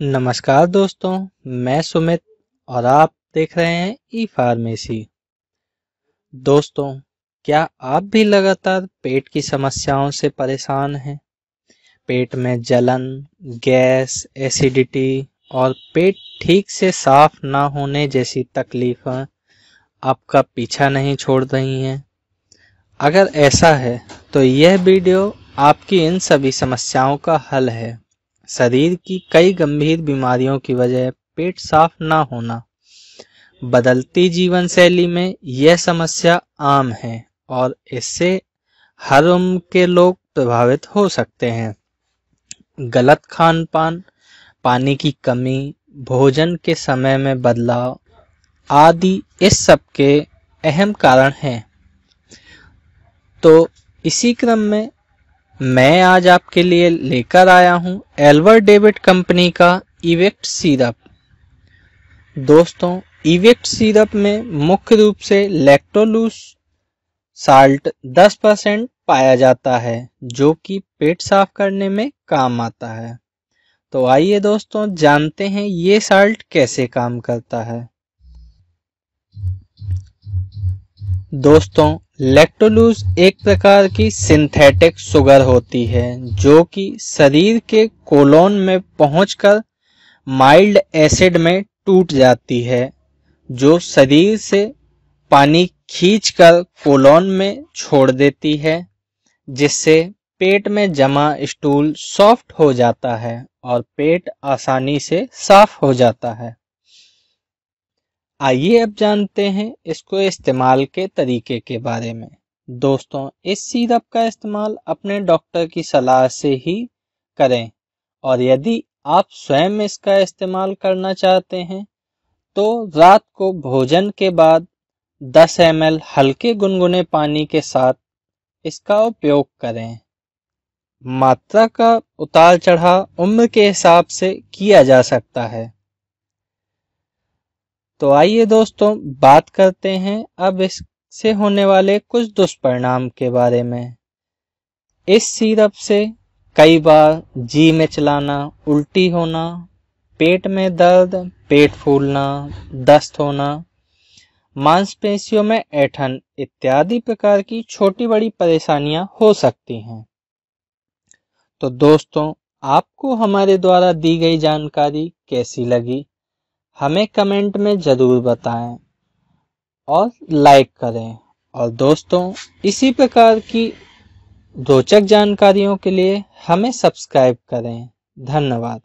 नमस्कार दोस्तों, मैं सुमित और आप देख रहे हैं ई फार्मेसी दोस्तों, क्या आप भी लगातार पेट की समस्याओं से परेशान हैं? पेट में जलन, गैस, एसिडिटी और पेट ठीक से साफ़ ना होने जैसी तकलीफें आपका पीछा नहीं छोड़ रही हैं। अगर ऐसा है तो यह वीडियो आपकी इन सभी समस्याओं का हल है। शरीर की कई गंभीर बीमारियों की वजह पेट साफ़ ना होना। बदलती जीवन शैली में यह समस्या आम है और इससे हर उम्र के लोग प्रभावित हो सकते हैं। गलत खान पान पानी की कमी, भोजन के समय में बदलाव आदि इस सब के अहम कारण हैं। तो इसी क्रम में मैं आज आपके लिए लेकर आया हूँ एल्वर डेविड कंपनी का इवेक्ट सिरप। दोस्तों, इवेक्ट सिरप में मुख्य रूप से लैक्टोलूस साल्ट 10 परसेंट पाया जाता है, जो कि पेट साफ़ करने में काम आता है। तो आइए दोस्तों, जानते हैं ये साल्ट कैसे काम करता है। दोस्तों लैक्टोलूज एक प्रकार की सिंथेटिक शुगर होती है, जो कि शरीर के कोलोन में पहुंचकर माइल्ड एसिड में टूट जाती है, जो शरीर से पानी खींचकर कोलोन में छोड़ देती है, जिससे पेट में जमा स्टूल सॉफ्ट हो जाता है और पेट आसानी से साफ़ हो जाता है। आइए अब जानते हैं इसको इस्तेमाल के तरीके के बारे में। दोस्तों, इस सिरप का इस्तेमाल अपने डॉक्टर की सलाह से ही करें और यदि आप स्वयं इसका इस्तेमाल करना चाहते हैं तो रात को भोजन के बाद 10 एम हल्के गुनगुने पानी के साथ इसका उपयोग करें। मात्रा का उतार चढ़ाव उम्र के हिसाब से किया जा सकता है। तो आइए दोस्तों, बात करते हैं अब इससे होने वाले कुछ दुष्परिणाम के बारे में। इस सिरप से कई बार जी में चलाना, उल्टी होना, पेट में दर्द, पेट फूलना, दस्त होना, मांसपेशियों में ऐठन इत्यादि प्रकार की छोटी बड़ी परेशानियाँ हो सकती हैं। तो दोस्तों, आपको हमारे द्वारा दी गई जानकारी कैसी लगी? हमें कमेंट में ज़रूर बताएँ और लाइक करें। और दोस्तों, इसी प्रकार की रोचक जानकारियों के लिए हमें सब्सक्राइब करें। धन्यवाद।